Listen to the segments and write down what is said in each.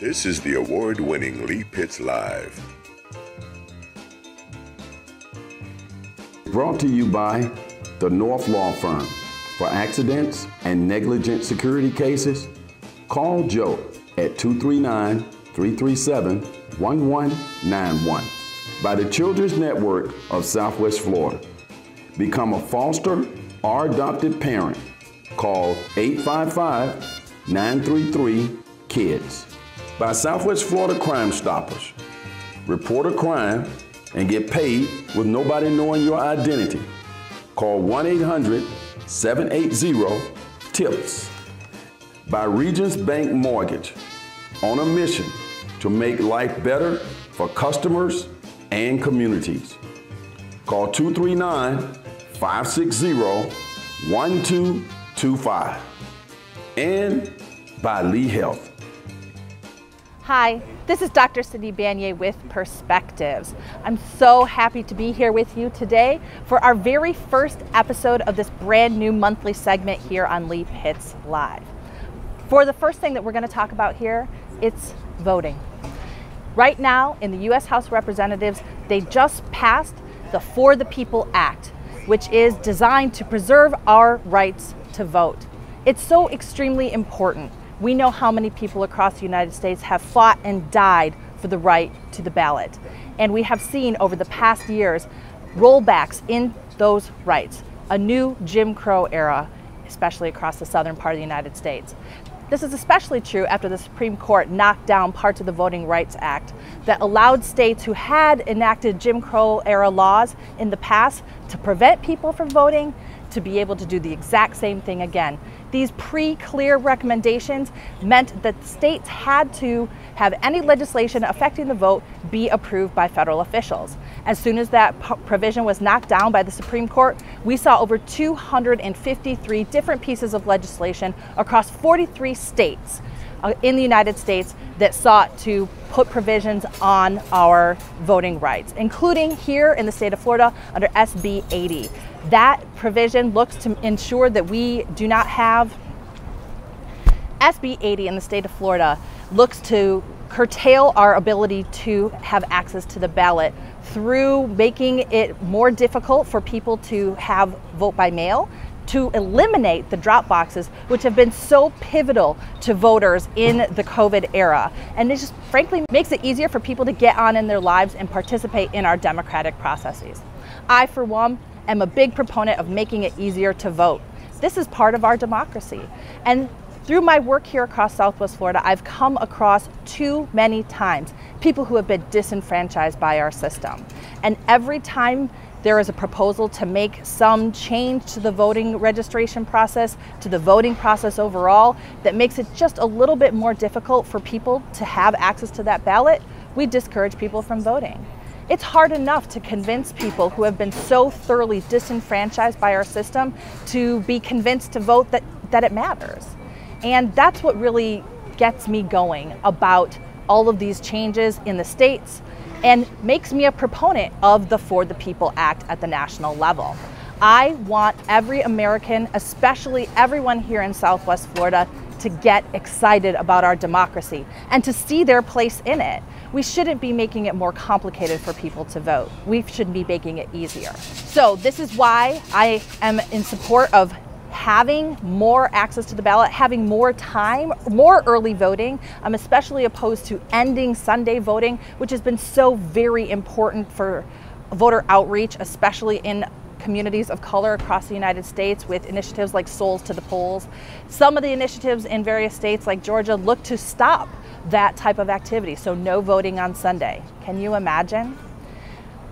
This is the award winning Lee Pitts Live. Brought to you by the North Law Firm. For accidents and negligent security cases, call Joe at 239 337 1191. By the Children's Network of Southwest Florida. Become a foster or adopted parent. Call 855 933 KIDS. By Southwest Florida Crime Stoppers. Report a crime and get paid with nobody knowing your identity. Call 1 800 780 TIPS. By Regions Bank Mortgage. On a mission to make life better for customers and communities. Call 239 560 1225. And by Lee Health. Hi, this is Dr. Cindy Banyai with Perspectives. I'm so happy to be here with you today for our very first episode of this brand new monthly segment here on Lee Pitts Live. For the first thing that we're going to talk about here, it's voting. Right now in the US House of Representatives, they just passed the For the People Act, which is designed to preserve our rights to vote. It's so extremely important we know how many people across the United States have fought and died for the right to the ballot. And we have seen over the past years rollbacks in those rights, a new Jim Crow era, especially across the southern part of the United States. This is especially true after the Supreme Court knocked down parts of the Voting Rights Act that allowed states who had enacted Jim Crow era laws in the past to prevent people from voting to be able to do the exact same thing again. These pre-clear recommendations meant that states had to have any legislation affecting the vote be approved by federal officials. As soon as that provision was knocked down by the Supreme Court, we saw over 253 different pieces of legislation across 43 states uh, in the United States that sought to put provisions on our voting rights, including here in the state of Florida under SB 80. That provision looks to ensure that we do not have SB 80 in the state of Florida looks to curtail our ability to have access to the ballot through making it more difficult for people to have vote by mail to eliminate the drop boxes, which have been so pivotal to voters in the COVID era. And it just frankly makes it easier for people to get on in their lives and participate in our democratic processes. I, for one, am a big proponent of making it easier to vote. This is part of our democracy. And through my work here across Southwest Florida, I've come across too many times people who have been disenfranchised by our system. And every time there is a proposal to make some change to the voting registration process, to the voting process overall, that makes it just a little bit more difficult for people to have access to that ballot, we discourage people from voting. It's hard enough to convince people who have been so thoroughly disenfranchised by our system to be convinced to vote that, that it matters. And that's what really gets me going about all of these changes in the states and makes me a proponent of the For the People Act at the national level. I want every American, especially everyone here in Southwest Florida, to get excited about our democracy and to see their place in it. We shouldn't be making it more complicated for people to vote. We should be making it easier. So, this is why I am in support of having more access to the ballot, having more time, more early voting. I'm especially opposed to ending Sunday voting, which has been so very important for voter outreach, especially in communities of color across the United States with initiatives like Souls to the Polls. Some of the initiatives in various states like Georgia look to stop that type of activity, so no voting on Sunday. Can you imagine?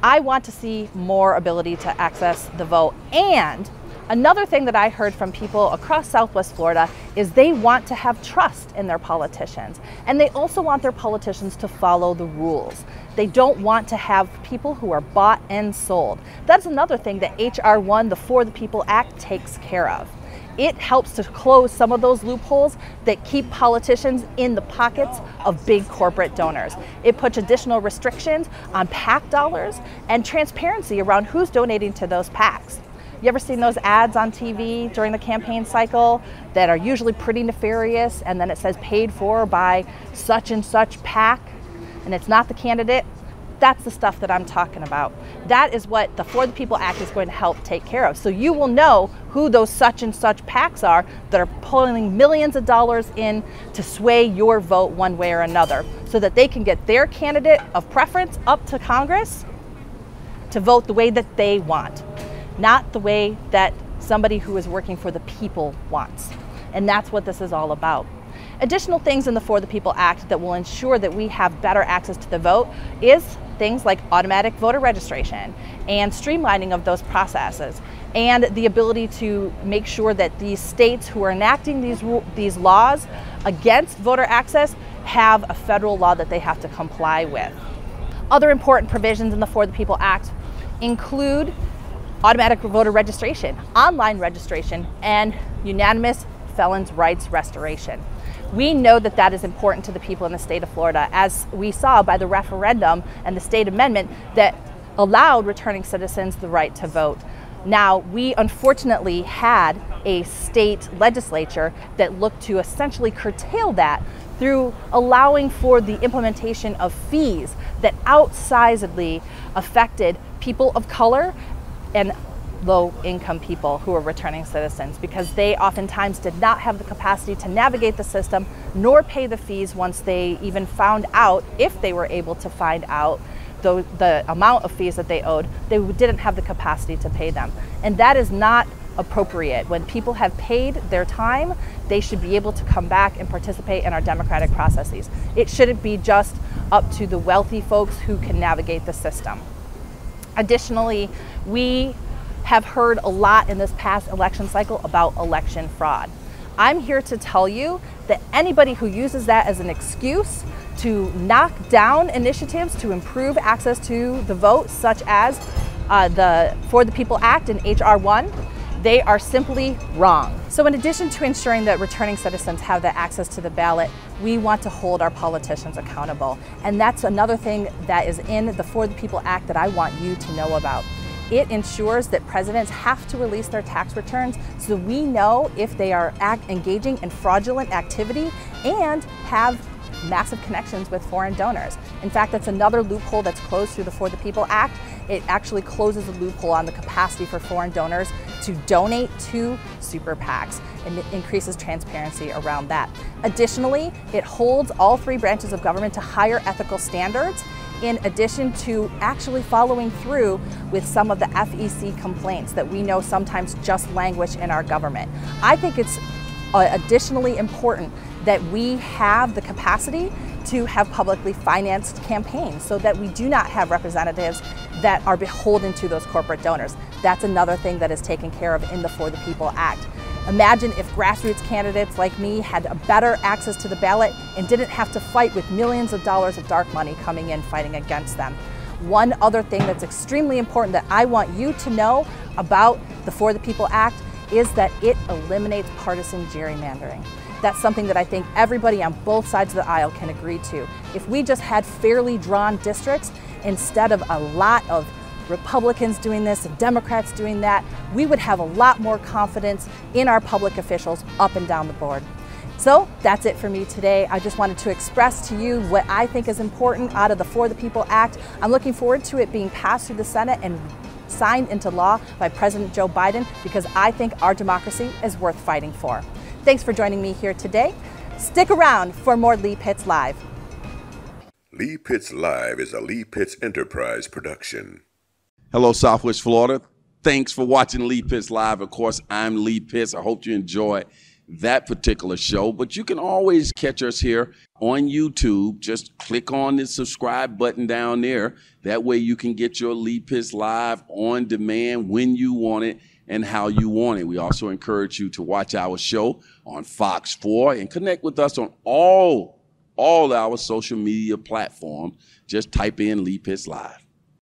I want to see more ability to access the vote and Another thing that I heard from people across Southwest Florida is they want to have trust in their politicians. And they also want their politicians to follow the rules. They don't want to have people who are bought and sold. That's another thing that H.R. 1, the For the People Act, takes care of. It helps to close some of those loopholes that keep politicians in the pockets of big corporate donors. It puts additional restrictions on PAC dollars and transparency around who's donating to those PACs. You ever seen those ads on TV during the campaign cycle that are usually pretty nefarious and then it says paid for by such and such PAC and it's not the candidate? That's the stuff that I'm talking about. That is what the For the People Act is going to help take care of. So you will know who those such and such PACs are that are pulling millions of dollars in to sway your vote one way or another so that they can get their candidate of preference up to Congress to vote the way that they want, not the way that somebody who is working for the people wants. And that's what this is all about. Additional things in the For the People Act that will ensure that we have better access to the vote is things like automatic voter registration and streamlining of those processes and the ability to make sure that these states who are enacting these, these laws against voter access have a federal law that they have to comply with. Other important provisions in the For the People Act include automatic voter registration, online registration, and unanimous felons' rights restoration. We know that that is important to the people in the state of Florida, as we saw by the referendum and the state amendment that allowed returning citizens the right to vote. Now, we unfortunately had a state legislature that looked to essentially curtail that through allowing for the implementation of fees that outsizedly affected people of color and low income people who are returning citizens because they oftentimes did not have the capacity to navigate the system nor pay the fees once they even found out, if they were able to find out, the, the amount of fees that they owed, they didn't have the capacity to pay them. And that is not appropriate. When people have paid their time, they should be able to come back and participate in our democratic processes. It shouldn't be just up to the wealthy folks who can navigate the system. Additionally, we have heard a lot in this past election cycle about election fraud. I'm here to tell you that anybody who uses that as an excuse to knock down initiatives to improve access to the vote, such as uh, the For the People Act and HR 1, they are simply wrong. So in addition to ensuring that returning citizens have the access to the ballot, we want to hold our politicians accountable. And that's another thing that is in the For the People Act that I want you to know about. It ensures that presidents have to release their tax returns so we know if they are engaging in fraudulent activity and have massive connections with foreign donors. In fact, that's another loophole that's closed through the For the People Act. It actually closes a loophole on the capacity for foreign donors to donate to super PACs and it increases transparency around that. Additionally, it holds all three branches of government to higher ethical standards in addition to actually following through with some of the FEC complaints that we know sometimes just languish in our government. I think it's uh, additionally important that we have the capacity to have publicly financed campaigns so that we do not have representatives that are beholden to those corporate donors. That's another thing that is taken care of in the For the People Act. Imagine if grassroots candidates like me had better access to the ballot and didn't have to fight with millions of dollars of dark money coming in fighting against them. One other thing that's extremely important that I want you to know about the For the People Act is that it eliminates partisan gerrymandering. That's something that I think everybody on both sides of the aisle can agree to. If we just had fairly drawn districts instead of a lot of Republicans doing this and Democrats doing that, we would have a lot more confidence in our public officials up and down the board. So that's it for me today. I just wanted to express to you what I think is important out of the For the People Act. I'm looking forward to it being passed through the Senate and signed into law by President Joe Biden because I think our democracy is worth fighting for. Thanks for joining me here today. Stick around for more Lee Pitts Live. Lee Pitts Live is a Lee Pitts Enterprise production. Hello, Southwest Florida. Thanks for watching Lee Pitts Live. Of course, I'm Lee Pitts. I hope you enjoy that particular show, but you can always catch us here on YouTube. Just click on the subscribe button down there. That way you can get your Lee Pitts Live on demand when you want it and how you want it. We also encourage you to watch our show on Fox 4 and connect with us on all all our social media platforms. Just type in Lee Pitts Live.